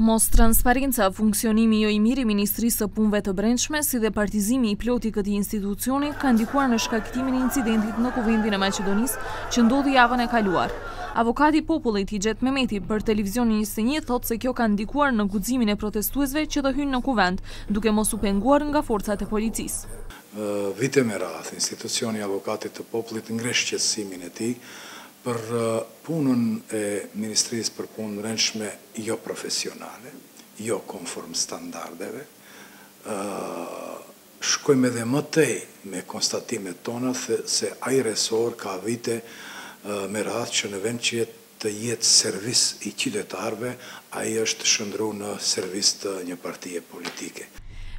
Mostransparenca, funksionimi jo i mirë i Ministrisë së Punëve të Brendshme, si dhe partizimi i plotë i këtij institucioni, ka ndikuar në shkaktimin e incidentit në Kuvendin e Maqedonisë, që ndodhi javën e kaluar. Avokati i popullit, Ixhet Memeti, për Televizionin 21 thotë se kjo ka ndikuar në guximin e protestuesve që të hyjnë në Kuvend, duke mos u penguar nga forcat e policisë. Vite me radhë, institucioni i Avokatit të Popullit ngre shqetësimin e tij Për punën e Ministrisë për Punë t'Mbrendshme, joprofesionale, jo konform standardeve, shkojmë edhe më tej me konstatimet tona se ai resor ka vite me radhë që në vend që të jetë servis i qytetarëve, Ai është shëndru në servis të një partie politike.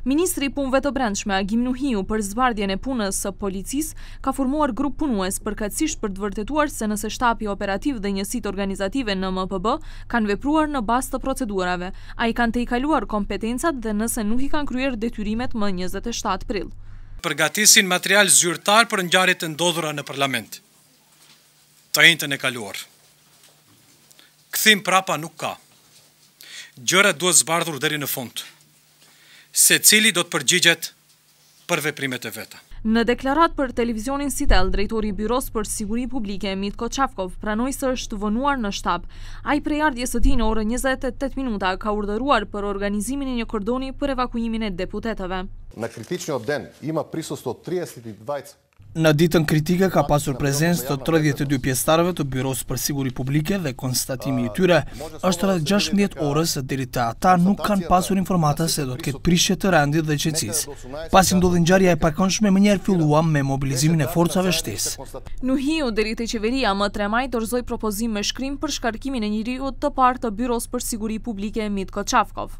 Ministri i Punëve të Brendshme, Agim Nuhiu, për zbardhjen e punës së policisë, ka formuar grup punues, përkatësisht për të vërtetuar se nëse shtabi operativ dhe njësitë organizative në MPB kanë vepruar në bazë të procedurave, a i kanë tejkaluar kompetencat dhe nëse nuk i kanë kryer detyrimet më njëzet e shtatë prill. përgatisin material zyrtar për ngjarjet e ndodhura në Parlament. Të enjten e kaluar. Kthim prapa nuk ka. Gjërat duhet zbardhur deri në fund. Secili do të përgjigjet për veprimet e veta. Në deklaratë për televizionin Sitel, drejtori i Byrosë për Siguri Publike, Mitko Çavkov, pranoi se është vonuar në shtab. Ai prej ardhjes së tij në orën njëzet e tetë minuta ka urdhëruar për organizimin e një kordoni për evakuimin e deputetëve. Na kritični od den, ima prisustvo trideset i dvajcë. Në ditën kritike ka pasur prezencë të tridhjetë e dy pjesëtarëve të Byrosë për Siguri Publike dhe konstatimi i tyre është rreth gjashtëmbëdhjetë orës deri te ata nuk kanë pasur informata se do të ketë prishje të rendit dhe qetësisë. Pasi ndodhi ngjarja e pakëndshme menjëherë filluam me mobilizimin e forcave shtesë. Nuhiu deri te Qeveria më tre maj dorëzoi propozim me shkrim për shkarkimin e njeriut të parë të Byrosë për Siguri Publike Mitko Çavkov.